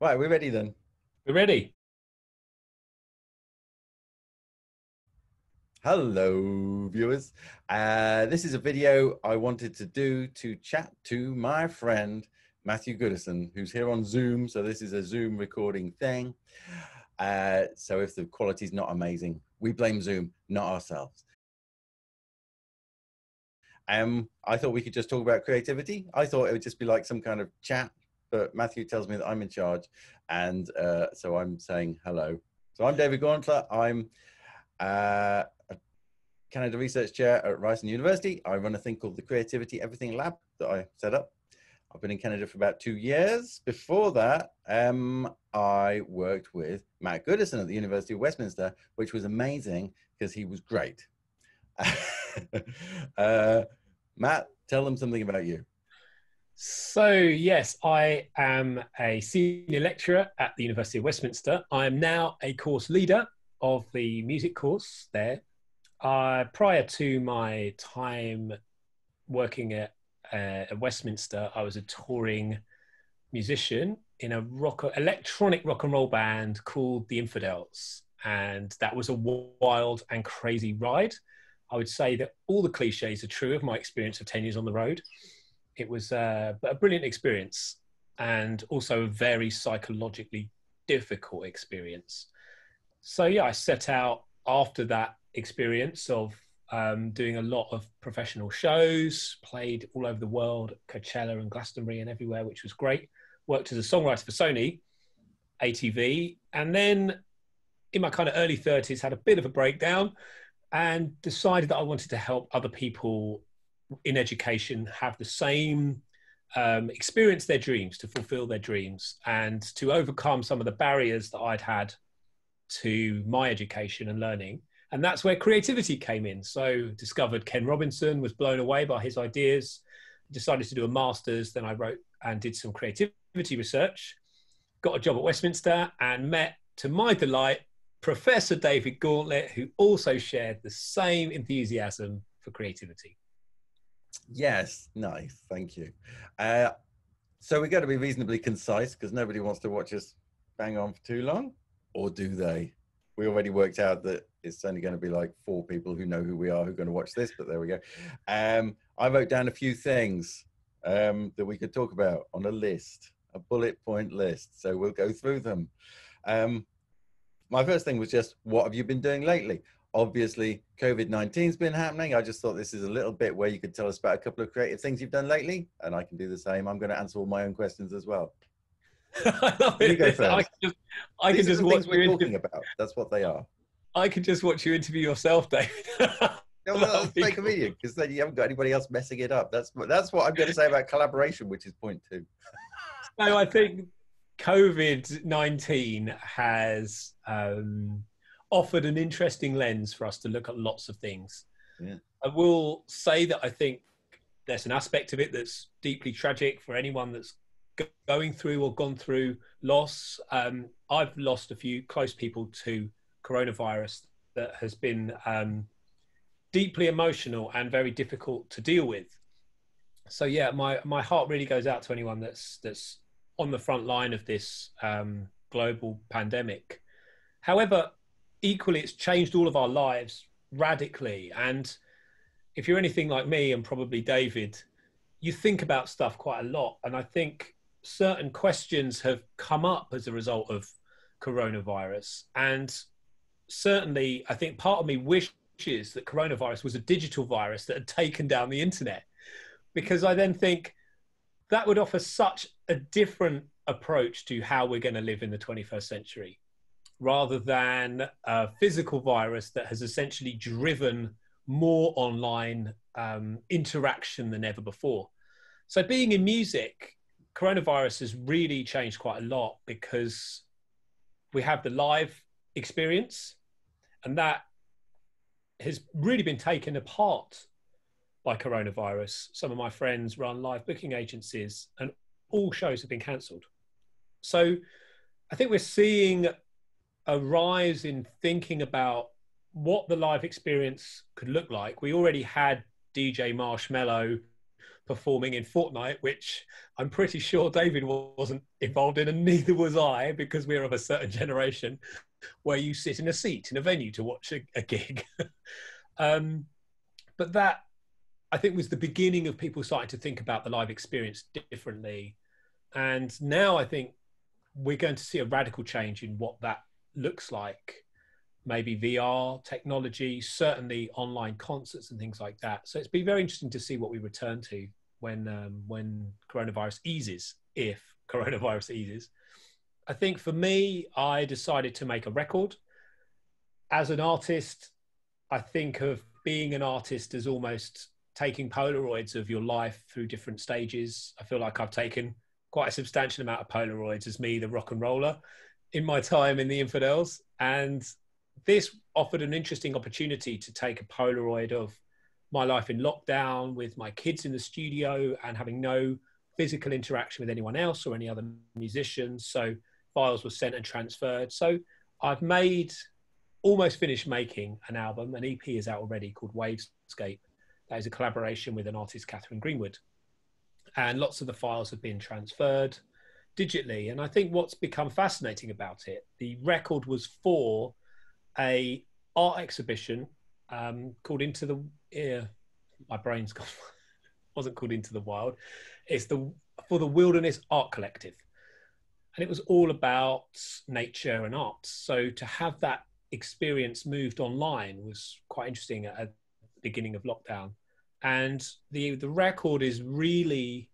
Right, we're ready then. We're ready. Hello, viewers. Uh, this is a video I wanted to do to chat to my friend Matthew Gooderson, who's here on Zoom. So this is a Zoom recording thing. Uh, so if the quality's not amazing, we blame Zoom, not ourselves. Um, I thought we could just talk about creativity. I thought it would just be like some kind of chat, but Matthew tells me that I'm in charge, and uh, so I'm saying hello. So I'm David Gauntlett. I'm uh, a Canada Research Chair at Ryerson University. I run a thing called the Creativity Everything Lab that I set up. I've been in Canada for about two years. Before that, um, I worked with Matt Gooderson at the University of Westminster, which was amazing because he was great. uh, Matt, tell them something about you. So, yes, I am a senior lecturer at the University of Westminster. I am now a course leader of the music course there. Uh, prior to my time working at, uh, at Westminster, I was a touring musician in a rock electronic rock and roll band called the Infadels, and that was a wild and crazy ride. I would say that all the cliches are true of my experience of ten years on the road. It was uh, a brilliant experience, and also a very psychologically difficult experience. So yeah, I set out after that experience of um, doing a lot of professional shows, played all over the world, Coachella and Glastonbury and everywhere, which was great worked as a songwriter for Sony, ATV, and then in my kind of early 30s had a bit of a breakdown and decided that I wanted to help other people in education have the same um, experience their dreams, to fulfill their dreams, and to overcome some of the barriers that I'd had to my education and learning. And that's where creativity came in. So discovered Ken Robinson, was blown away by his ideas, decided to do a master's. Then I wrote and did some creativity research, got a job at Westminster, and met, to my delight, Professor David Gauntlett, who also shared the same enthusiasm for creativity. Yes, nice. Thank you. Uh, so we've got to be reasonably concise because nobody wants to watch us bang on for too long, or do they? We already worked out that it's only going to be like four people who know who we are who are going to watch this, but there we go. Um, I wrote down a few things um, that we could talk about on a list a bullet point list. So we'll go through them. Um, my first thing was just, what have you been doing lately? Obviously, COVID 19's been happening. I just thought this is a little bit where you could tell us about a couple of creative things you've done lately, and I can do the same. I'm going to answer all my own questions as well. you go first. I can just, I can just watch we're talking about. That's what they are. I can just watch you interview yourself, David. No, well, that's fake comedian because then you haven't got anybody else messing it up. That's that's what I'm going to say about collaboration, which is point two no, I think COVID 19 has um, offered an interesting lens for us to look at lots of things. Yeah. I will say that I think there's an aspect of it that's deeply tragic for anyone that's going through or gone through loss. Um, I've lost a few close people to coronavirus that has been um, deeply emotional and very difficult to deal with. So yeah, my my heart really goes out to anyone that's that's on the front line of this um, global pandemic. However, equally, it's changed all of our lives radically. And if you're anything like me and probably David, you think about stuff quite a lot. And I think certain questions have come up as a result of coronavirus. And certainly, I think part of me wishes that coronavirus was a digital virus that had taken down the internet. Because I then think, that would offer such a different approach to how we're going to live in the 21st century rather than a physical virus that has essentially driven more online um, interaction than ever before. So, being in music, coronavirus has really changed quite a lot because we have the live experience, and that has really been taken apart by coronavirus. Some of my friends run live booking agencies, and all shows have been cancelled. So I think we're seeing a rise in thinking about what the live experience could look like. We already had DJ Marshmello performing in Fortnite, which I'm pretty sure David wasn't involved in, and neither was I, because we're of a certain generation where you sit in a seat in a venue to watch a, a gig. um, but that, I think, was the beginning of people starting to think about the live experience differently. And now I think we're going to see a radical change in what that looks like maybe VR technology, certainly online concerts and things like that. So it's been very interesting to see what we return to when um, when coronavirus eases, if coronavirus eases. I think for me, I decided to make a record. As an artist, I think of being an artist as almost taking Polaroids of your life through different stages. I feel like I've taken quite a substantial amount of Polaroids as me, the rock and roller, in my time in the Infadels. And this offered an interesting opportunity to take a Polaroid of my life in lockdown with my kids in the studio and having no physical interaction with anyone else or any other musicians. So files were sent and transferred. So I've made almost finished making an album. An EP is out already called Wavescape. That is a collaboration with an artist, Catherine Greenwood. And lots of the files have been transferred digitally. And I think what's become fascinating about it, the record was for a art exhibition um, called Into the Ear. My brain's gone. wasn't called Into the Wild. It's the for the Wilderness Art Collective, and it was all about nature and art. So to have that experience moved online was quite interesting at the beginning of lockdown, and the the record is really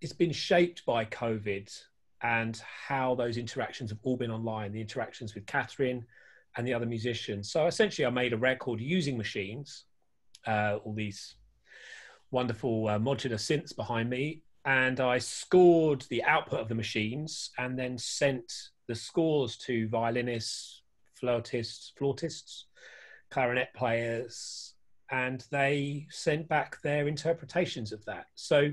it's been shaped by COVID and how those interactions have all been online. The interactions with Catherine and the other musicians. So essentially, I made a record using machines, uh, all these wonderful uh, modular synths behind me, and I scored the output of the machines and then sent the scores to violinists, flautists, flautists, clarinet players, and they sent back their interpretations of that. So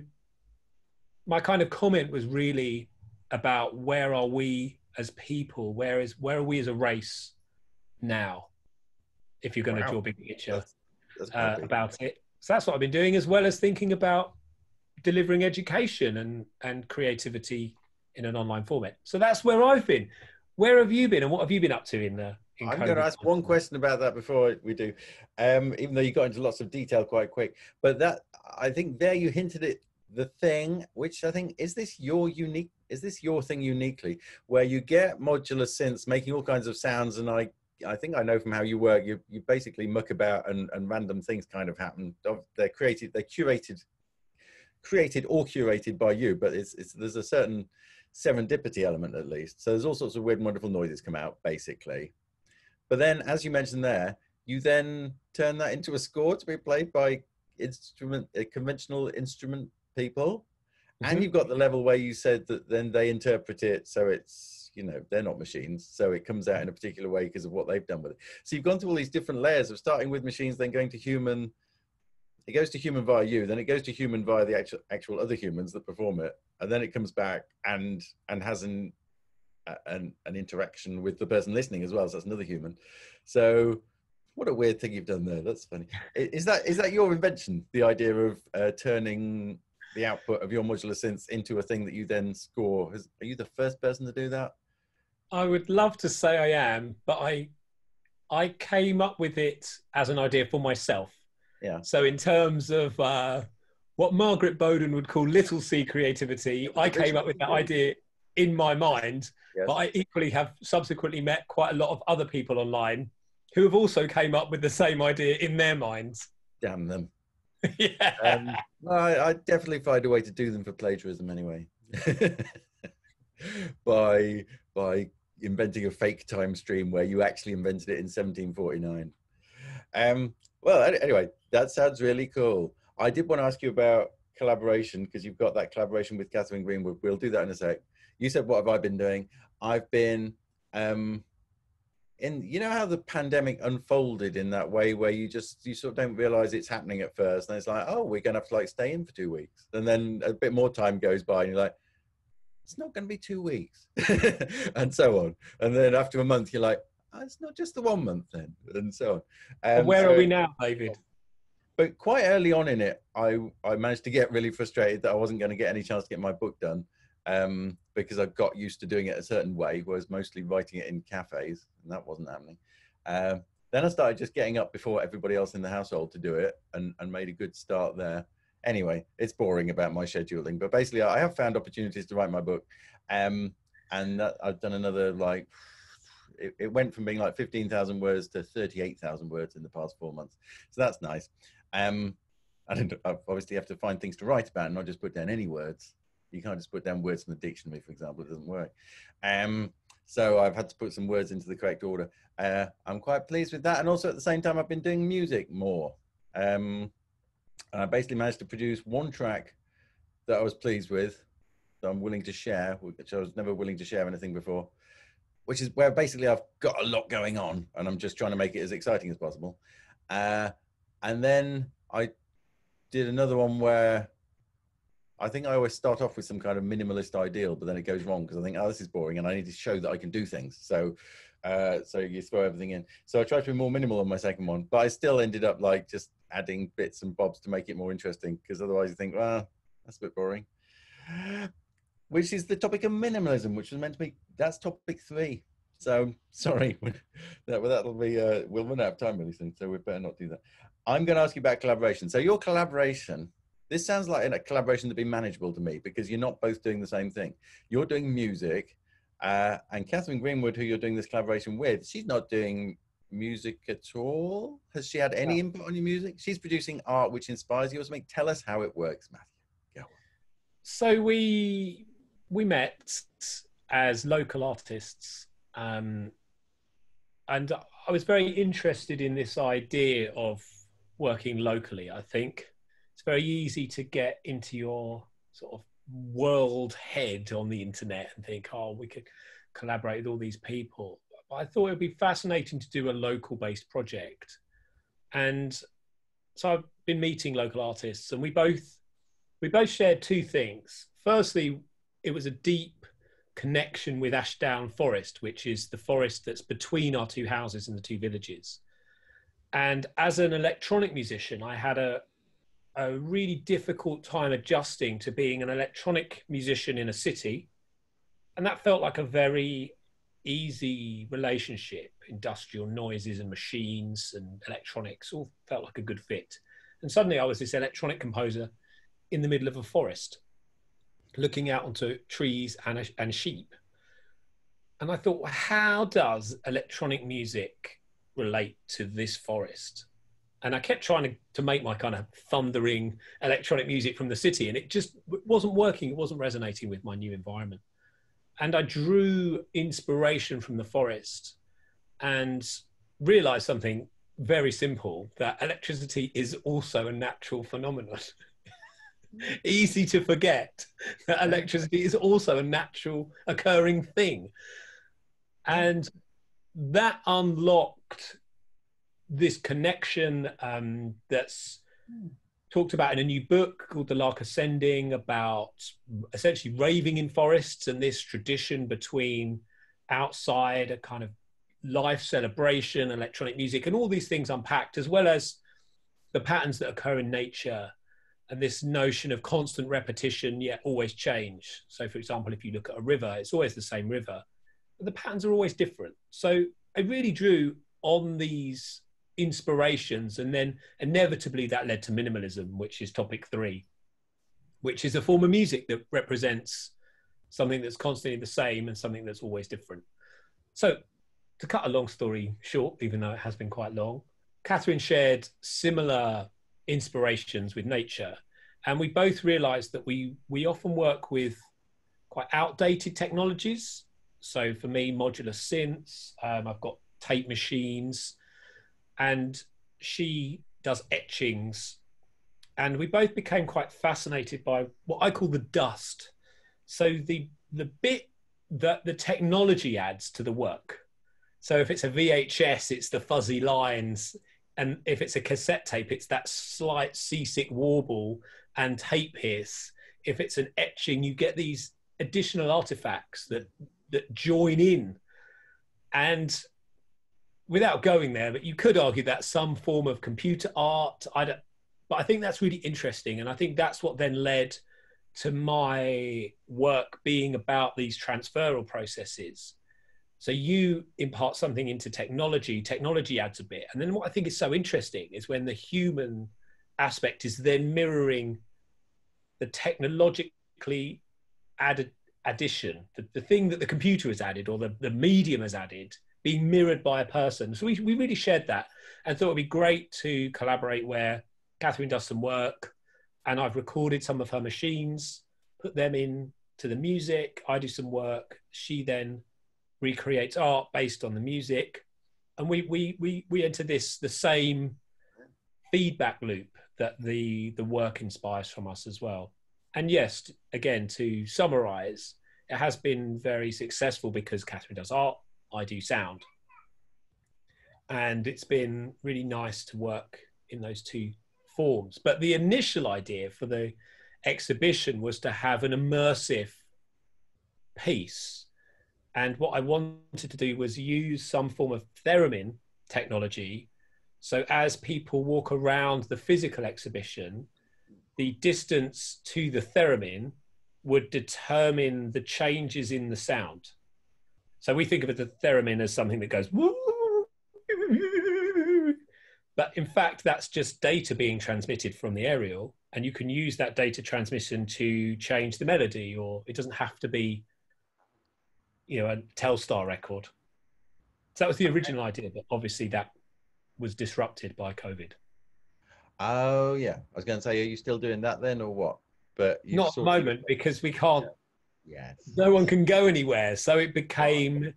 my kind of comment was really about where are we as people, where is where are we as a race now, if you're going wow. to draw a big picture that's, that's uh, about it. So that's what I've been doing, as well as thinking about delivering education and, and creativity in an online format. So that's where I've been. Where have you been, and what have you been up to in the? In I'm going to ask one question about that before we do, um, even though you got into lots of detail quite quick. But that I think there you hinted at the thing, which I think is this your unique, is this your thing uniquely, where you get modular synths making all kinds of sounds, and I I think I know from how you work, you you basically muck about and, and random things kind of happen. They're created, they're curated, created or curated by you, but it's, it's there's a certain serendipity element at least. So there's all sorts of weird wonderful noises come out basically. But then, as you mentioned there, you then turn that into a score to be played by instrument, a conventional instrument people, mm-hmm. and you've got the level where you said that then they interpret it so it's you know they're not machines so it comes out in a particular way because of what they've done with it. So you've gone through all these different layers of starting with machines then going to human. It goes to human via you then it goes to human via the actual actual other humans that perform it and then it comes back and and has an an, an interaction with the person listening as well so that's another human. So what a weird thing you've done there that's funny. Is that is that your invention the idea of uh, turning the output of your modular synths into a thing that you then score are you the first person to do that I would love to say I am, but I I came up with it as an idea for myself. Yeah. So in terms of uh, what Margaret Boden would call little c creativity, I came up with that idea in my mind. Yes. But I equally have subsequently met quite a lot of other people online who have also came up with the same idea in their minds. Damn them. yeah. Um, I, I definitely find a way to do them for plagiarism anyway. by by inventing a fake time stream where you actually invented it in 1749. Um, well, anyway, that sounds really cool. I did want to ask you about collaboration because you've got that collaboration with Catherine Greenwood. We'll do that in a sec. You said, "What have I been doing?" I've been um, in. You know how the pandemic unfolded in that way, where you just you sort of don't realize it's happening at first, and it's like, "Oh, we're gonna have to like stay in for two weeks," and then a bit more time goes by, and you're like, it's not going to be two weeks. And so on. And then after a month you're like oh, it's not just the one month then and so on. Um, where so, are we now david? But quite early on in it, I I managed to get really frustrated that I wasn't going to get any chance to get my book done um, because I got used to doing it a certain way, whereas mostly writing it in cafes, and that wasn't happening. Uh, then I started just getting up before everybody else in the household to do it, and and made a good start there. Anyway, it's boring about my scheduling, but basically, I have found opportunities to write my book, um, and that, I've done another like it, it, went from being like 15,000 words to 38,000 words in the past four months. So that's nice. Um, I obviously have to find things to write about and not just put down any words. You can't just put down words from the dictionary, for example. It doesn't work. Um, so I've had to put some words into the correct order. Uh, I'm quite pleased with that. And also at the same time, I've been doing music more. Um, and I basically managed to produce one track that I was pleased with, that I'm willing to share, which I was never willing to share anything before, which is where basically I've got a lot going on and I'm just trying to make it as exciting as possible. Uh, and then I did another one where I think I always start off with some kind of minimalist ideal, but then it goes wrong because I think, oh, this is boring, and I need to show that I can do things. So, uh, so you throw everything in. So I tried to be more minimal on my second one, but I still ended up like just adding bits and bobs to make it more interesting. Because otherwise, you think, well, that's a bit boring. Which is the topic of minimalism, which was meant to be that's topic three. So sorry, that that'll be uh, we'll run out of time really soon, so we better not do that. I'm going to ask you about collaboration. So your collaboration this sounds like a collaboration to be manageable to me because you're not both doing the same thing. You're doing music, uh, and Catherine Greenwood, who you're doing this collaboration with, she's not doing music at all. Has she had any input on your music? She's producing art which inspires you or something. Tell us how it works, Matthew. Go. So we we met as local artists, um, and I was very interested in this idea of working locally. I think very easy to get into your sort of world head on the internet and think, oh, we could collaborate with all these people. But I thought it would be fascinating to do a local based project. And so I've been meeting local artists and we both we both shared two things. Firstly, it was a deep connection with Ashdown Forest, which is the forest that's between our two houses and the two villages. And as an electronic musician, I had a, a really difficult time adjusting to being an electronic musician in a city. And that felt like a very easy relationship. Industrial noises and machines and electronics all felt like a good fit. And suddenly I was this electronic composer in the middle of a forest, looking out onto trees and, and sheep. And I thought, well, how does electronic music relate to this forest? And I kept trying to, to make my kind of thundering electronic music from the city, and it just wasn't working. It wasn't resonating with my new environment. And I drew inspiration from the forest and realized something very simple that electricity is also a natural phenomenon. Easy to forget that electricity is also a natural occurring thing. And that unlocked this connection um, that's talked about in a new book called The Lark Ascending about essentially raving in forests and this tradition between outside a kind of life celebration, electronic music, and all these things unpacked, as well as the patterns that occur in nature and this notion of constant repetition yet always change. So, for example, if you look at a river, it's always the same river, but the patterns are always different. So, I really drew on these inspirations, and then inevitably that led to minimalism, which is topic three, which is a form of music that represents something that's constantly the same and something that's always different. So, to cut a long story short, even though it has been quite long, Catherine shared similar inspirations with nature, and we both realised that we we often work with quite outdated technologies. So for me, modular synths, um, I've got tape machines, and she does etchings. And we both became quite fascinated by what I call the dust. So the the bit that the technology adds to the work. So if it's a VHS, it's the fuzzy lines, and if it's a cassette tape, it's that slight seasick warble and tape hiss. If it's an etching, you get these additional artifacts that that join in. And without going there, but you could argue that some form of computer art. I don't, but I think that's really interesting, and I think that's what then led to my work being about these transferal processes. So you impart something into technology, technology adds a bit, and then what I think is so interesting is when the human aspect is then mirroring the technologically added addition, the, the thing that the computer has added or the, the medium has added, being mirrored by a person. So we, we really shared that and thought it'd be great to collaborate where Catherine does some work and I've recorded some of her machines, put them in to the music. I do some work. She then recreates art based on the music. And we, we, we, we enter this, the same feedback loop that the, the work inspires from us as well and yes, again, to summarize, it has been very successful because Catherine does art, I do sound. And it's been really nice to work in those two forms. But the initial idea for the exhibition was to have an immersive piece. And what I wanted to do was use some form of theremin technology. So as people walk around the physical exhibition, the distance to the theremin would determine the changes in the sound. So we think of the theremin as something that goes, but in fact, that's just data being transmitted from the aerial, and you can use that data transmission to change the melody, or it doesn't have to be, you know, a Telstar record. So that was the original idea, but obviously that was disrupted by COVID. Oh yeah, I was going to say, are you still doing that then, or what? But not at the moment because we can't. Yeah. Yes. No one can go anywhere, so it became.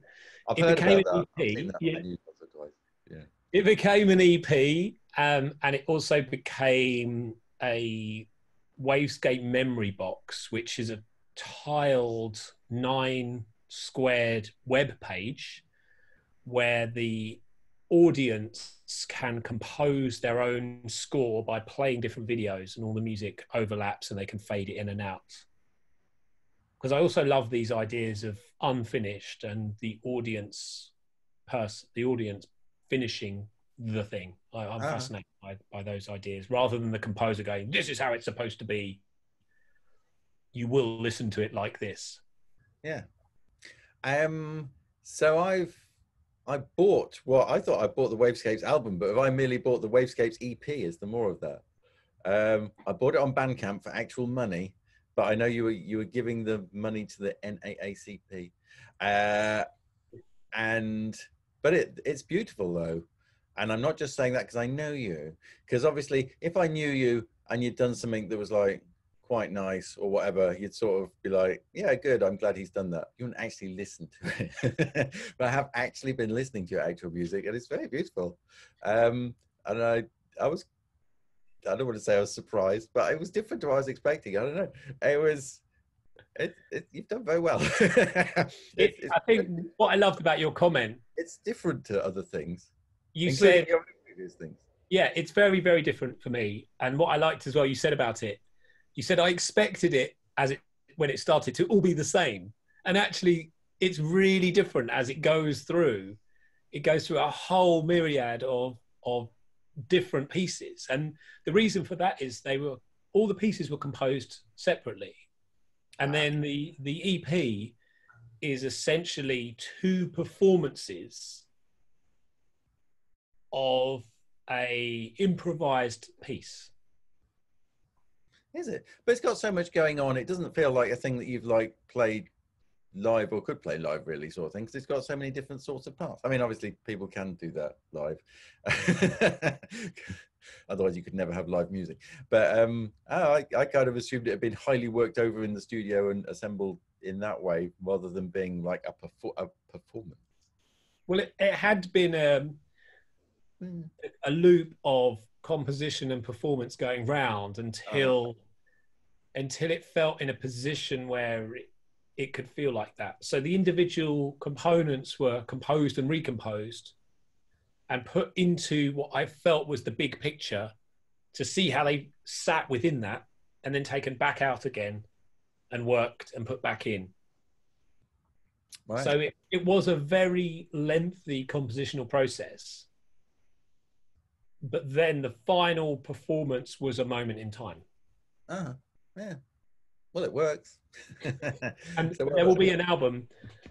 I've it became an EP. Yeah. yeah. It became an EP, um, and it also became a Wavescape memory box, which is a tiled nine squared web page where the audience can compose their own score by playing different videos and all the music overlaps and they can fade it in and out because i also love these ideas of unfinished and the audience person the audience finishing the thing. I, am uh-huh. fascinated by, by those ideas. Rather than the composer going this is how it's supposed to be you will listen to it like this. Yeah. Um so i've I bought well, I thought I bought the Wavescapes album, but if I merely bought the Wavescapes EP, is the more of that? Um, I bought it on Bandcamp for actual money, but I know you were you were giving the money to the NAACP, uh, and but it it's beautiful though, and I'm not just saying that because I know you, because obviously if I knew you and you'd done something that was like quite nice or whatever, you'd sort of be like, yeah, good. I'm glad he's done that. You wouldn't actually listen to it, but I have actually been listening to your actual music, and it's very beautiful. Um, and I, I was, I don't want to say I was surprised, but it was different to what I was expecting. I don't know. It was. It, it, you've done very well. it, I think what I loved about your comment. It's different to other things. You said previous things. Yeah, it's very, very different for me. And what I liked as well, you said about it, you said I expected it as it when it started to all be the same, and actually it's really different as it goes through. It goes through a whole myriad of of different pieces, and the reason for that is they were all the pieces were composed separately, and then the the EP is essentially two performances of a improvised piece is it? But it's got so much going on. It doesn't feel like a thing that you've like played live or could play live really sort of thing because it's got so many different sorts of parts i mean obviously people can do that live. Otherwise you could never have live music. But um I, I kind of assumed it had been highly worked over in the studio and assembled in that way rather than being like a, perfor- a performance. Well it, it had been um, a loop of composition and performance going round until uh-huh until it felt in a position where it, it could feel like that. So the individual components were composed and recomposed and put into what I felt was the big picture to see how they sat within that and then taken back out again and worked and put back in. Right. So it, it was a very lengthy compositional process. but then the final performance was a moment in time. Ah, yeah. Well, it works. and so there will be an album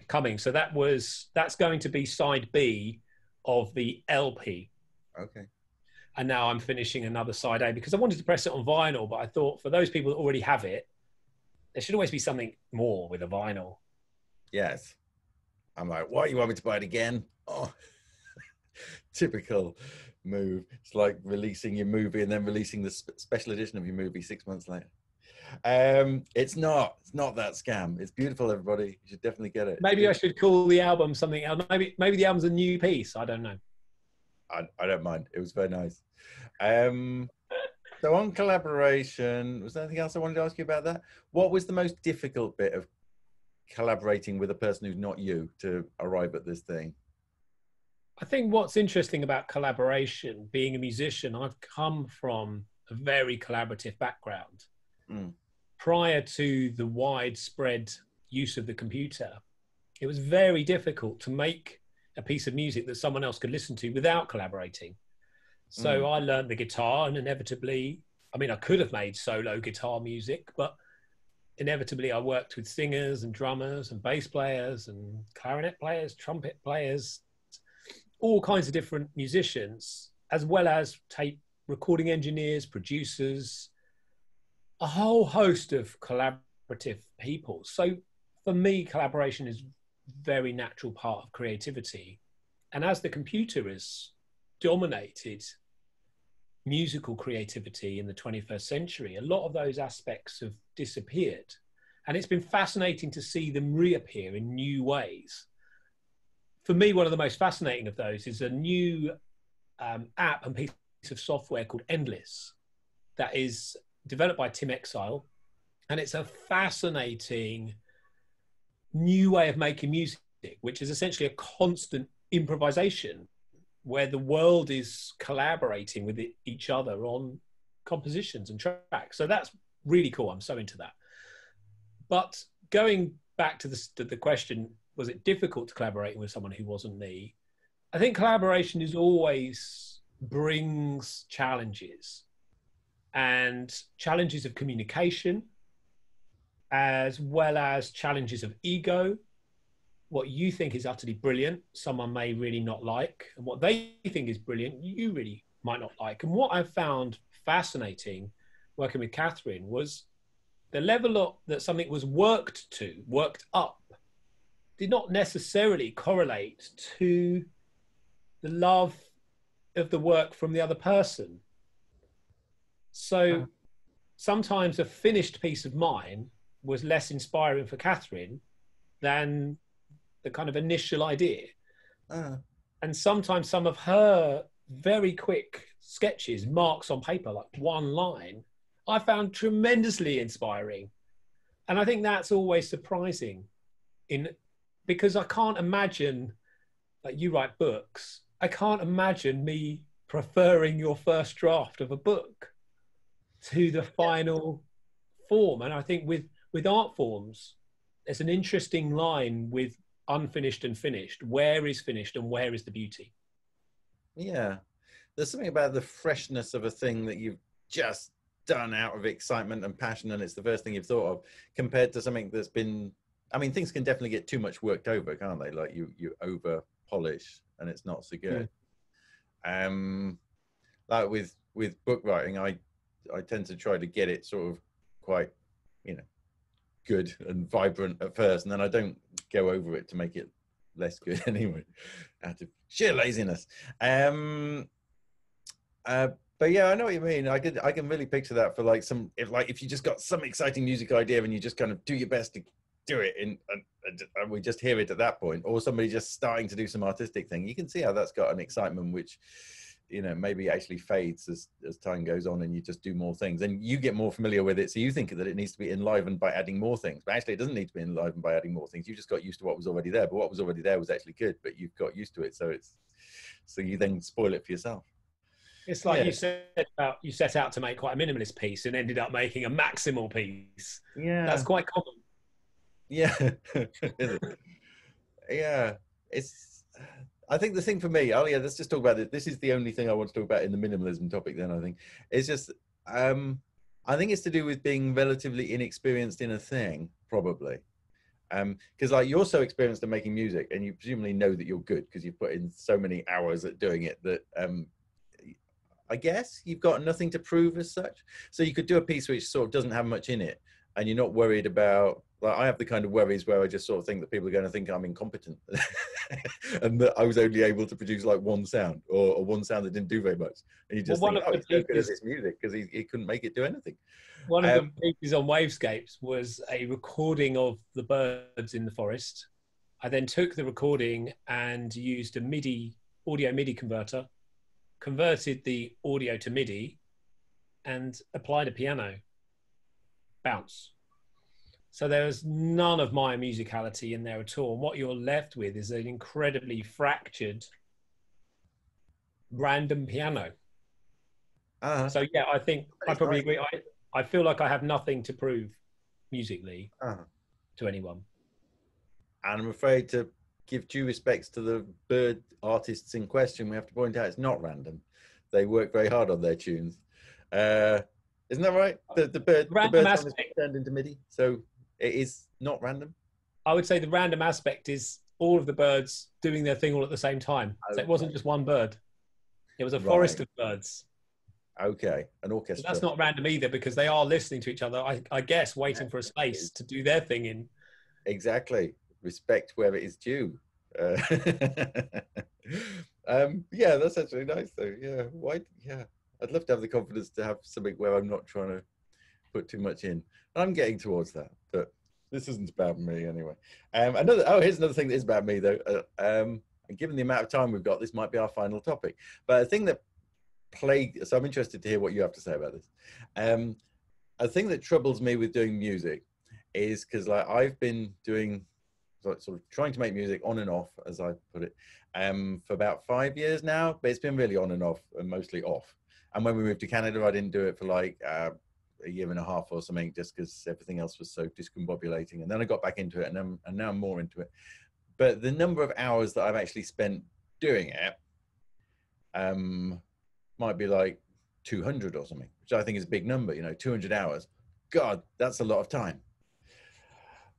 coming. So that was that's going to be side B of the LP. Okay. And now I'm finishing another side A because I wanted to press it on vinyl, but I thought for those people that already have it, there should always be something more with a vinyl. Yes. I'm like, why you want me to buy it again? Oh, typical move. It's like releasing your movie and then releasing the special edition of your movie six months later. Um, it's not. It's not that scam. It's beautiful, everybody. You should definitely get it. Maybe I should call the album something else. Maybe maybe the album's a new piece. I don't know. I, I don't mind. It was very nice. Um, so on collaboration, was there anything else I wanted to ask you about that? What was the most difficult bit of collaborating with a person who's not you to arrive at this thing? I think what's interesting about collaboration, being a musician, I've come from a very collaborative background. Mm. Prior to the widespread use of the computer, it was very difficult to make a piece of music that someone else could listen to without collaborating. So mm. I learned the guitar, and inevitably, I mean, I could have made solo guitar music, but inevitably, I worked with singers and drummers and bass players and clarinet players, trumpet players, all kinds of different musicians, as well as tape recording engineers, producers, a whole host of collaborative people. So for me, collaboration is very natural part of creativity. And as the computer has dominated musical creativity in the 21st century, a lot of those aspects have disappeared. And it's been fascinating to see them reappear in new ways. For me, one of the most fascinating of those is a new um, app and piece of software called Endlesss that is developed by Tim Exile, and it's a fascinating new way of making music, which is essentially a constant improvisation where the world is collaborating with each other on compositions and tracks. So that's really cool. I'm so into that. But going back to the, to the question, was it difficult to collaborate with someone who wasn't me? I think collaboration is always brings challenges and challenges of communication, as well as challenges of ego. What you think is utterly brilliant, someone may really not like, and what they think is brilliant, you really might not like. And what I found fascinating working with Catherine was the level of, that something was worked to, worked up, did not necessarily correlate to the love of the work from the other person. So sometimes a finished piece of mine was less inspiring for Catherine than the kind of initial idea. Uh. And sometimes some of her very quick sketches, marks on paper, like one line, I found tremendously inspiring. And I think that's always surprising in because I can't imagine like you write books. I can't imagine me preferring your first draft of a book to the final form. And I think with with art forms, there's an interesting line with unfinished and finished. Where is finished and where is the beauty? Yeah. There's something about the freshness of a thing that you've just done out of excitement and passion and it's the first thing you've thought of compared to something that's been I mean things can definitely get too much worked over, can't they? Like you you over polish and it's not so good. Yeah. Um like with with book writing I I tend to try to get it sort of quite, you know, good and vibrant at first, and then I don't go over it to make it less good anyway, out of sheer laziness. Um, uh, but yeah, I know what you mean. I could, I can really picture that for like some, if like if you just got some exciting music idea and you just kind of do your best to do it, and, and, and we just hear it at that point, or somebody just starting to do some artistic thing, you can see how that's got an excitement which you know maybe actually fades as as time goes on and you just do more things and you get more familiar with it. So you think that it needs to be enlivened by adding more things but actually it doesn't need to be enlivened by adding more things. You just got used to what was already there but what was already there was actually good but you've got used to it. So it's so you then spoil it for yourself. It's like yeah. you set out you set out to make quite a minimalist piece and ended up making a maximal piece. Yeah. That's quite common. Yeah. Yeah. It's I think the thing for me, oh yeah, let's just talk about it. This is the only thing I want to talk about in the minimalism topic. Then I think it's just, um, I think it's to do with being relatively inexperienced in a thing, probably. Um, because like you're so experienced at making music, and you presumably know that you're good because you've put in so many hours at doing it that um, I guess you've got nothing to prove as such. So you could do a piece which sort of doesn't have much in it, and you're not worried about like I have the kind of worries where I just sort of think that people are going to think I'm incompetent, and that I was only able to produce like one sound or, or one sound that didn't do very much. And you just well, think, oh, he's so good at this music because he, he couldn't make it do anything. One of um, the pieces on Wavescapes was a recording of the birds in the forest. I then took the recording and used a MIDI audio MIDI converter, converted the audio to MIDI, and applied a piano bounce so there's none of my musicality in there at all. And what you're left with is an incredibly fractured, random piano. Uh-huh. So yeah, I think I probably agree. I, I feel like I have nothing to prove musically uh-huh. to anyone. And I'm afraid to give due respects to the bird artists in question, we have to point out it's not random. They work very hard on their tunes. Uh, isn't that right? The, the bird, random the bird turned into MIDI. So it is not random. I would say the random aspect is all of the birds doing their thing all at the same time. So it wasn't just one bird; it was a right. forest of birds. Okay, an orchestra. that's not random either because they are listening to each other. I, I guess waiting for a space to do their thing in. Exactly. Respect where it is due. Uh, um, yeah, that's actually nice though. Yeah, why? Yeah, I'd love to have the confidence to have something where I'm not trying to put too much in. I'm getting towards that, but this isn't about me anyway. Um, another oh, here's another thing that is about me though. Uh, um, and given the amount of time we've got, this might be our final topic. But a thing that plagued, so I'm interested to hear what you have to say about this. Um, a thing that troubles me with doing music is because like I've been doing sort of trying to make music on and off, as I put it, um, for about five years now. But it's been really on and off, and mostly off. And when we moved to Canada, I didn't do it for like uh, a year and a half or something just because everything else was so discombobulating. And then i got back into it and, I'm, and now i'm more into it. But the number of hours that i've actually spent doing it um might be like 200 or something which i think is a big number you know 200 hours. God that's a lot of time.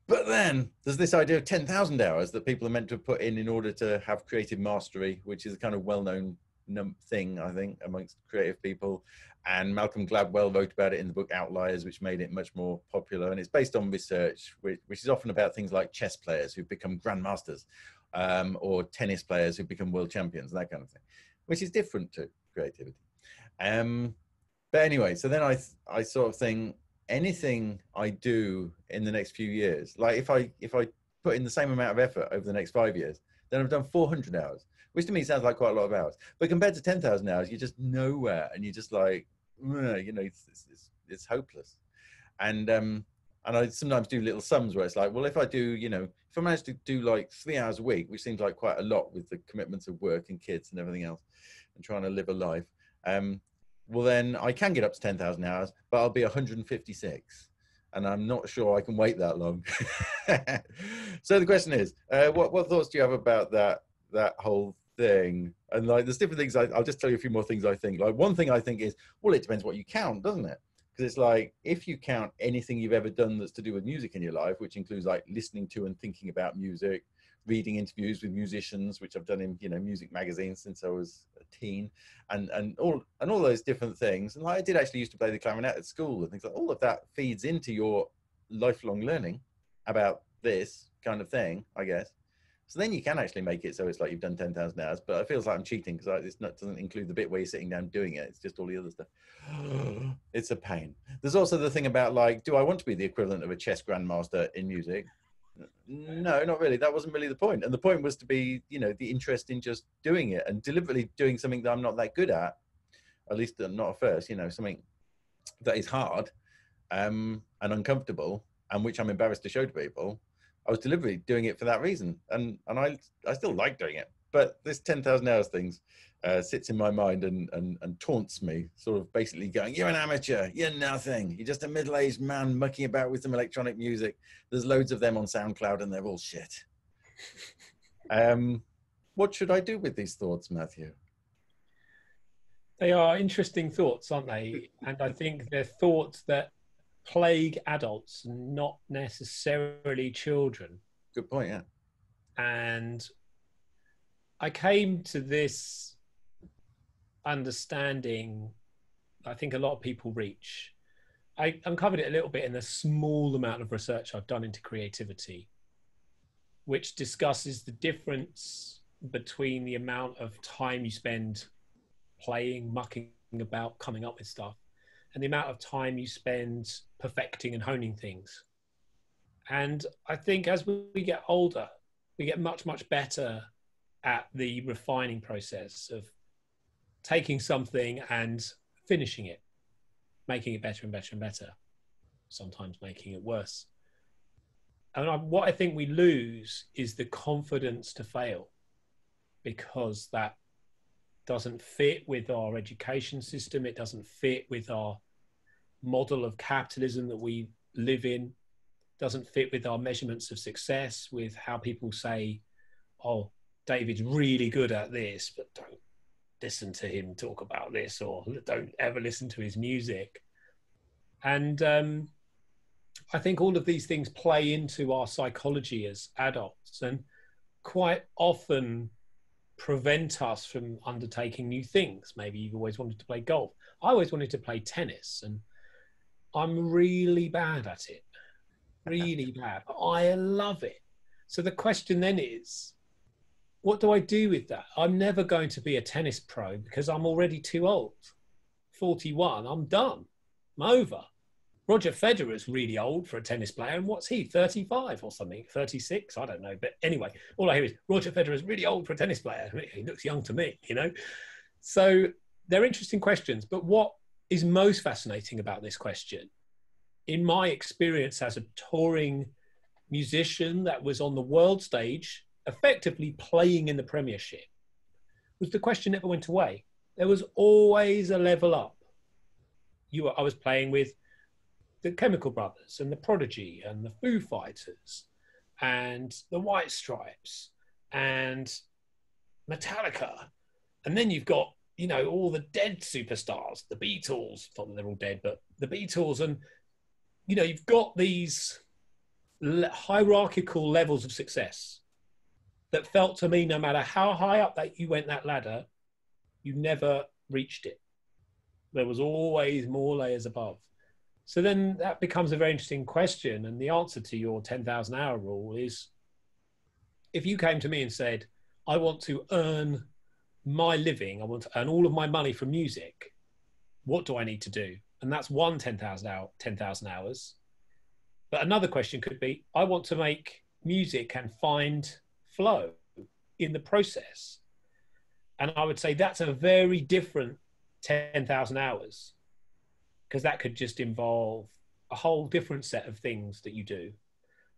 But then there's this idea of 10,000 hours that people are meant to put in in order to have creative mastery, which is a kind of well-known thing, I think, amongst creative people. And Malcolm Gladwell wrote about it in the book Outliers, which made it much more popular. And it's based on research, which, which is often about things like chess players who've become grandmasters um, or tennis players who've become world champions, that kind of thing, which is different to creativity. Um, but anyway, so then I, I sort of think anything I do in the next few years, like if I, if I put in the same amount of effort over the next five years, then I've done 400 hours which to me sounds like quite a lot of hours. But compared to 10,000 hours, you're just nowhere and you're just like, you know, it's, it's, it's hopeless. And, um, and I sometimes do little sums where it's like, well, if I do, you know, if I manage to do like three hours a week, which seems like quite a lot with the commitments of work and kids and everything else, and trying to live a life, um, well, then I can get up to 10,000 hours, but I'll be 156. And I'm not sure I can wait that long. so the question is, uh, what, what thoughts do you have about that that whole thing. And like, there's different things. I, will just tell you a few more things I think. Like, one thing I think is, well, it depends what you count, doesn't it? Because it's like, if you count anything you've ever done that's to do with music in your life, which includes like listening to and thinking about music, reading interviews with musicians, which I've done in you know music magazines since I was a teen, and and all and all those different things. And like, I did actually used to play the clarinet at school and things like all of that feeds into your lifelong learning about this kind of thing, I guess. So then you can actually make it so it's like you've done 10,000 hours, but it feels like I'm cheating because it's not doesn't include the bit where you're sitting down doing it. It's just all the other stuff. it's a pain. There's also the thing about like, do I want to be the equivalent of a chess grandmaster in music? No, not really. That wasn't really the point. And the point was to be, you know, the interest in just doing it and deliberately doing something that I'm not that good at, at least not at first, you know, something that is hard um, and uncomfortable and which I'm embarrassed to show to people I was deliberately doing it for that reason, and and I I still like doing it. But this ten thousand hours things uh, sits in my mind and, and and taunts me, sort of basically going, "You're an amateur. You're nothing. You're just a middle-aged man mucking about with some electronic music. There's loads of them on SoundCloud, and they're all shit." um, what should I do with these thoughts, Matthew? They are interesting thoughts, aren't they? And I think they're thoughts that plague adults, not necessarily children. Good point, yeah. And I came to this understanding, I think a lot of people reach. I uncovered it a little bit in the small amount of research I've done into creativity, which discusses the difference between the amount of time you spend playing, mucking about, coming up with stuff, and the amount of time you spend perfecting and honing things. And I think as we get older, we get much, much better at the refining process of taking something and finishing it, making it better and better and better, sometimes making it worse. And I, what I think we lose is the confidence to fail because that doesn't fit with our education system. It doesn't fit with our model of capitalism that we live in. Doesn't fit with our measurements of success, with how people say, oh, David's really good at this, but don't listen to him talk about this or don't ever listen to his music. And um, I think all of these things play into our psychology as adults and quite often prevent us from undertaking new things. Maybe you've always wanted to play golf. I always wanted to play tennis, and I'm really bad at it. Really bad. I love it. So the question then is, what do I do with that? I'm never going to be a tennis pro because I'm already too old. 41, I'm done. I'm over. Roger Federer's really old for a tennis player, and what's he, 35 or something, 36? I don't know. But anyway, all I hear is Roger Federer's really old for a tennis player. He looks young to me, you know? So they're interesting questions. But what is most fascinating about this question, in my experience as a touring musician that was on the world stage, effectively playing in the Premiership, was the question never went away. There was always a level up. You were, I was playing with the Chemical Brothers and the Prodigy and the Foo Fighters and the White Stripes and Metallica. And then you've got, you know, all the dead superstars, the Beatles, not that they're all dead, but the Beatles. And, you know, you've got these hierarchical levels of success that felt to me no matter how high up that you went that ladder, you never reached it. There was always more layers above. So then that becomes a very interesting question. And the answer to your 10,000 hour rule is if you came to me and said, I want to earn my living, I want to earn all of my money from music, what do I need to do? And that's one 10,000 hour, 10,000 hours. But another question could be, I want to make music and find flow in the process. And I would say that's a very different 10,000 hours because that could just involve a whole different set of things that you do.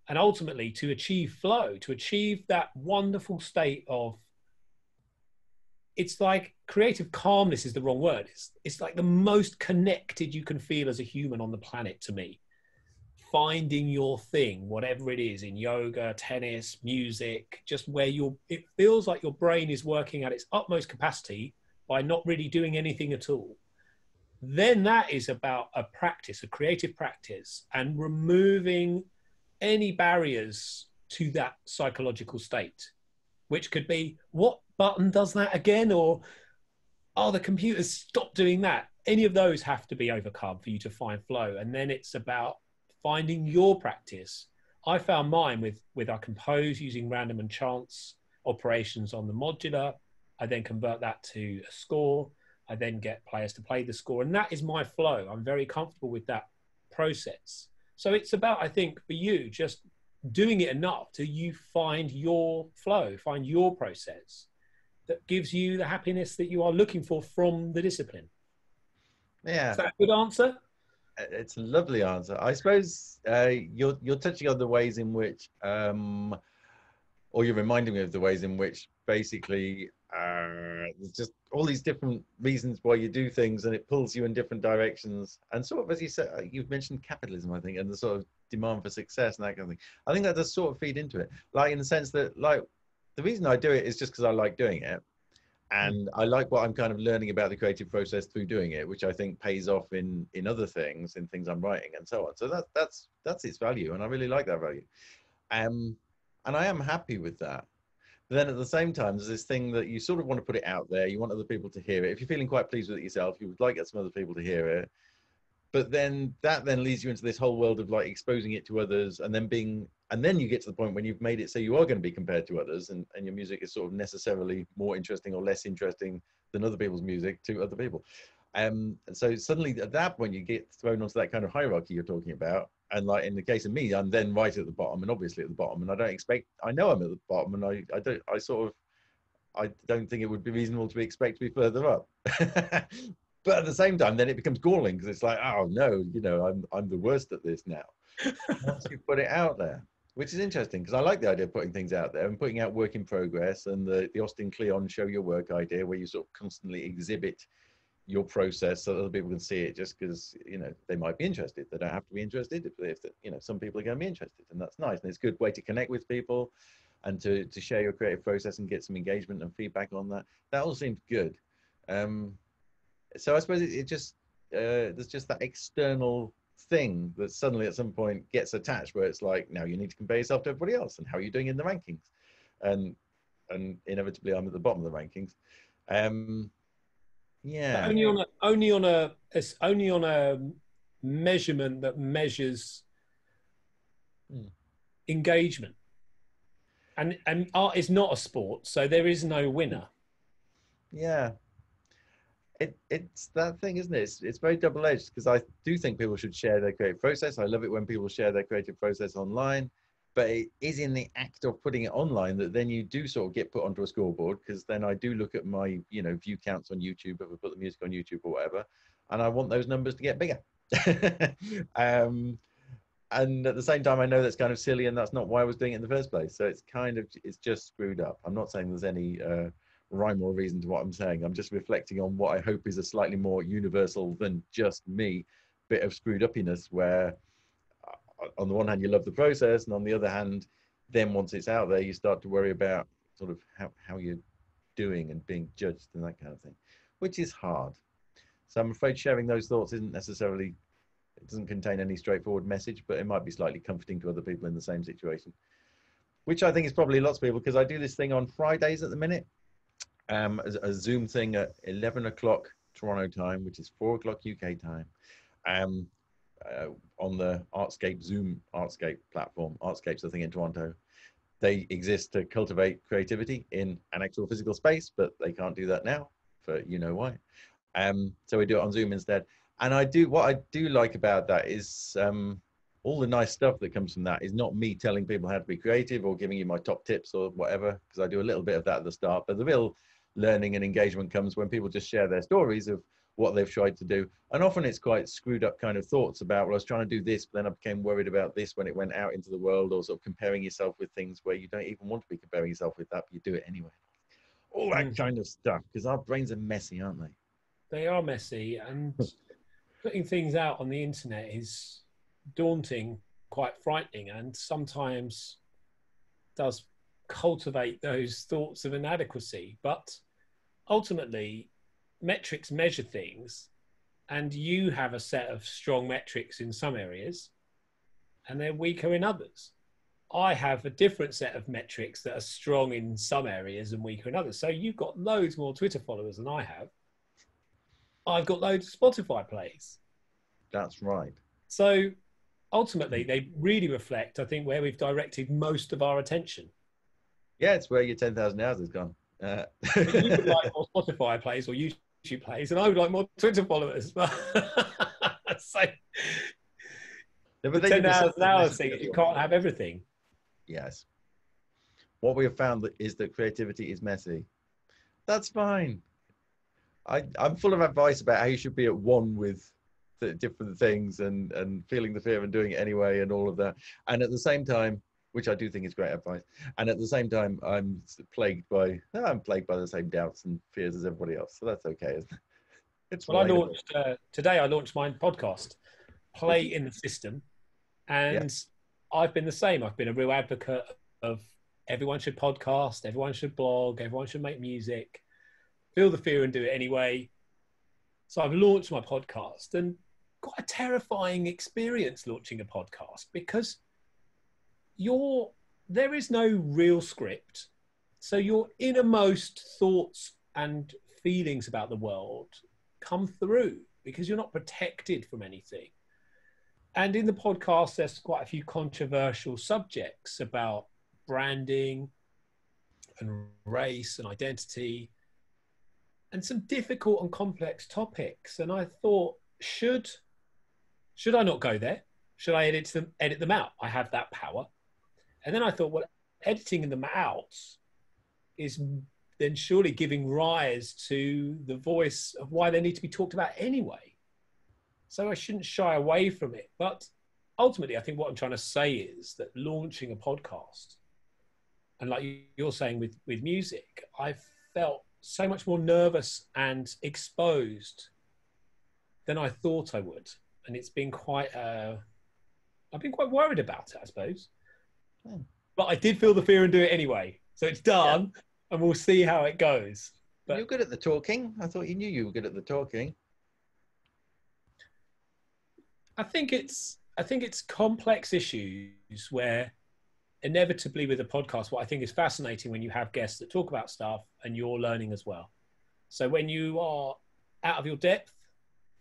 And ultimately, to achieve flow, to achieve that wonderful state of, it's like creative calmness is the wrong word. It's, it's like the most connected you can feel as a human on the planet to me. Finding your thing, whatever it is in yoga, tennis, music, just where you're, it feels like your brain is working at its utmost capacity by not really doing anything at all then that is about a practice, a creative practice, and removing any barriers to that psychological state, which could be what button does that again, or oh, the computers stop doing that. Any of those have to be overcome for you to find flow. And then it's about finding your practice. I found mine with, with our compose using random and chance operations on the modular. I then convert that to a score I then get players to play the score. And that is my flow. I'm very comfortable with that process. So it's about, I think, for you, just doing it enough till you find your flow, find your process that gives you the happiness that you are looking for from the discipline. Yeah. Is that a good answer? Uh, it's a lovely answer. I suppose uh, you're you're touching on the ways in which, um, or you're reminding me of the ways in which basically uh, there's just all these different reasons why you do things and it pulls you in different directions and sort of as you said uh, you've mentioned capitalism i think and the sort of demand for success and that kind of thing i think that does sort of feed into it like in the sense that like the reason I do it is just because I like doing it. And I like what I'm kind of learning about the creative process through doing it, which I think pays off in in other things, in things I'm writing and so on. So that that's that's its value, and I really like that value. Um, and I am happy with that. Then at the same time, there's this thing that you sort of want to put it out there. You want other people to hear it. If you're feeling quite pleased with it yourself, you would like get some other people to hear it but then that then leads you into this whole world of like exposing it to others and then being and then you get to the point when you've made it so you are going to be compared to others and, and your music is sort of necessarily more interesting or less interesting than other people's music to other people um, and so suddenly at that point you get thrown onto that kind of hierarchy you're talking about and like in the case of me i'm then right at the bottom and obviously at the bottom and i don't expect i know i'm at the bottom and i, I don't i sort of I don't think it would be reasonable to expect to be further up. but at the same time, then it becomes galling because it's like, oh no, you know, I'm I'm the worst at this now. Once you put it out there, which is interesting because I like the idea of putting things out there and putting out work in progress and the the Austin Kleon show your work idea, where you sort of constantly exhibit your process so that other people can see it just because you know they might be interested. They don't have to be interested if, if you know some people are going to be interested and that's nice and it's a good way to connect with people and to to share your creative process and get some engagement and feedback on that. That all seems good. Um so I suppose it, it just uh, there's just that external thing that suddenly at some point gets attached where it's like now you need to compare yourself to everybody else and how are you doing in the rankings? And and inevitably I'm at the bottom of the rankings. Um yeah but only on a only on a it's only on a measurement that measures hmm. engagement and and art is not a sport so there is no winner yeah it, it's that thing, isn't it? It's, it's very double edged because I do think people should share their creative process. I love it when people share their creative process online, but it is in the act of putting it online that then you do sort of get put onto a scoreboard because then I do look at my, you know, view counts on YouTube if I put the music on YouTube or whatever, and I want those numbers to get bigger. um, and at the same time, I know that's kind of silly and that's not why I was doing it in the first place. So it's kind of, it's just screwed up. I'm not saying there's any, uh, rhyme or reason to what I'm saying. I'm just reflecting on what I hope is a slightly more universal than just me bit of screwed uppiness where on the one hand you love the process and on the other hand then once it's out there you start to worry about sort of how, how you're doing and being judged and that kind of thing which is hard. So i'm afraid sharing those thoughts isn't necessarily it doesn't contain any straightforward message but it might be slightly comforting to other people in the same situation which i think is probably lots of people because i do this thing on fridays at the minute um, a, a, Zoom thing at 11 o'clock Toronto time, which is 4 o'clock UK time, um, uh, on the Artscape Zoom Artscape platform. Artscape's the thing in Toronto. They exist to cultivate creativity in an actual physical space, but they can't do that now for you know why. Um, so we do it on Zoom instead. And I do what I do like about that is um, all the nice stuff that comes from that is not me telling people how to be creative or giving you my top tips or whatever, because I do a little bit of that at the start. But the real learning and engagement comes when people just share their stories of what they've tried to do. And often it's quite screwed up kind of thoughts about, well, I was trying to do this, but then I became worried about this when it went out into the world, or sort of comparing yourself with things where you don't even want to be comparing yourself with that, but you do it anyway. All that mm. kind of stuff, because our brains are messy, aren't they? They are messy, and putting things out on the internet is daunting, quite frightening, and sometimes does cultivate those thoughts of inadequacy. But ultimately, metrics measure things, and you have a set of strong metrics in some areas, and they're weaker in others. I have a different set of metrics that are strong in some areas and weaker in others. So you've got loads more Twitter followers than I have. I've got loads of Spotify plays. That's right. So ultimately, they really reflect, I think, where we've directed most of our attention. Yeah, it's where your 10,000 hours has gone. Uh. you like more Spotify plays or YouTube plays, and I would like more Twitter followers. so, yeah, but 10,000 hours thing, you can't have everything. Yes. What we have found is that creativity is messy. That's fine. I, I'm full of advice about how you should be at one with the different things and, and feeling the fear and doing it anyway and all of that. And at the same time, which I do think is great advice. And at the same time, I'm plagued by I'm plagued by the same doubts and fears as everybody else. So that's okay, isn't it? It's well, I launched uh, today. I launched my podcast, Play in the System, and yes. I've been the same. I've been a real advocate of everyone should podcast, everyone should blog, everyone should make music. Feel the fear and do it anyway. So I've launched my podcast and quite a terrifying experience launching a podcast because you're there is no real script. So your innermost thoughts and feelings about the world come through because you're not protected from anything. And in the podcast, there's quite a few controversial subjects about branding and race and identity and some difficult and complex topics. And I thought, should should I not go there? Should I edit them edit them out? I have that power. And then I thought, well, editing them out is then surely giving rise to the voice of why they need to be talked about anyway. So I shouldn't shy away from it. But ultimately, I think what I'm trying to say is that launching a podcast, and like you're saying with, with music, I felt so much more nervous and exposed than I thought I would. And it's been quite, uh, I've been quite worried about it, I suppose. Hmm. But I did feel the fear and do it anyway. So it's done. Yeah and we'll see how it goes. But you're good at the talking. I thought you knew you were good at the talking. I think it's I think it's complex issues where inevitably with a podcast, what I think is fascinating when you have guests that talk about stuff and you're learning as well. So when you are out of your depth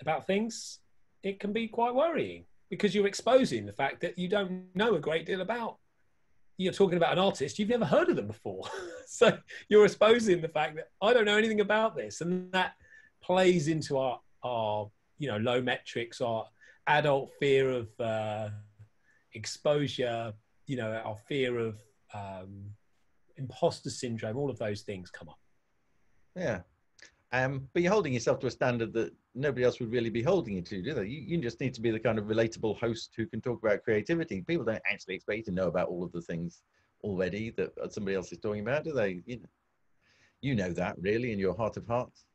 about things, it can be quite worrying because you're exposing the fact that you don't know a great deal about you're talking about an artist you've never heard of them before. So you're exposing the fact that i don't know anything about this and that plays into our our you know low metrics our adult fear of uh, exposure you know our fear of um, imposter syndrome all of those things come up. Yeah. Um, but you're holding yourself to a standard that nobody else would really be holding you to, do they? You, you just need to be the kind of relatable host who can talk about creativity. People don't actually expect you to know about all of the things already that somebody else is talking about, do they? You know, you know that really in your heart of hearts.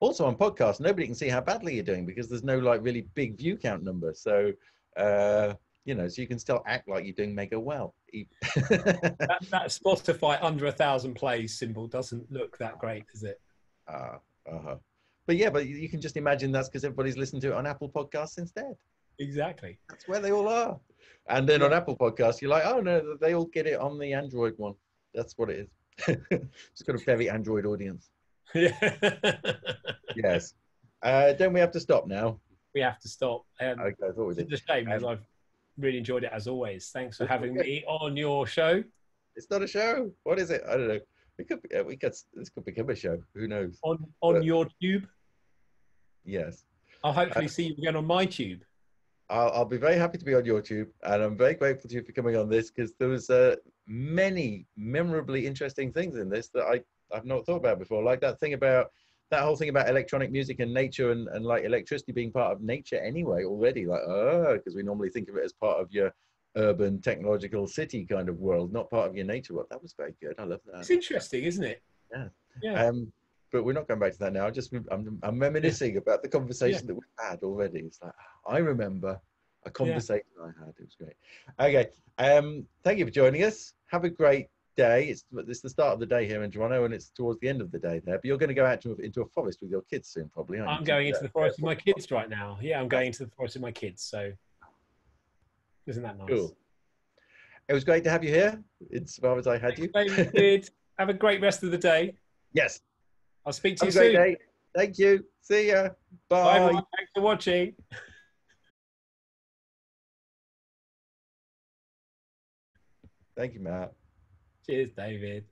Also on podcasts, nobody can see how badly you're doing because there's no like really big view count number. So, uh, you know, so you can still act like you're doing mega well. that, that Spotify under a thousand plays symbol doesn't look that great, does it? Ah, uh, uh-huh but yeah, but you can just imagine that's because everybody's listening to it on Apple Podcasts instead. Exactly. That's where they all are. And then yeah. on Apple Podcasts, you're like, oh no, they all get it on the Android one. That's what it is. it's got a very Android audience. Yeah. yes. Uh, then we have to stop now. We have to stop. Um, okay, I thought we did. It's a shame because um, I've really enjoyed it as always. Thanks for having me on your show. It's not a show. What is it? I don't know. We could, be, we could, this could become a show. Who knows? On on but, your tube. Yes. I'll hopefully uh, see you again on my tube. I'll, I'll, be very happy to be on your tube, and I'm very grateful to you for coming on this because there was uh, many memorably interesting things in this that I I've not thought about before, like that thing about that whole thing about electronic music and nature and, and like electricity being part of nature anyway already like oh because we normally think of it as part of your urban technological city kind of world, not part of your nature world. That was very good. I love that. It's interesting, isn't it? Yeah. Yeah. Um, but we're not going back to that now. Just I'm, I'm reminiscing about the conversation yeah. that we've had already. It's like I remember a conversation yeah. I had. It was great. Okay. Um, thank you for joining us. Have a great day. It's it's the start of the day here in Toronto, and it's towards the end of the day there. But you're going to go out to, into a forest with your kids soon, probably. I'm going into the forest with my kids right now. Yeah, I'm going into the forest with my kids. So isn't that nice? Cool. It was great to have you here. As far as I had you. David. have a great rest of the day. Yes. I'll speak to have you soon. Day. Thank you. See ya. Bye. Bye Thanks for watching. Thank you, Matt. Cheers, David.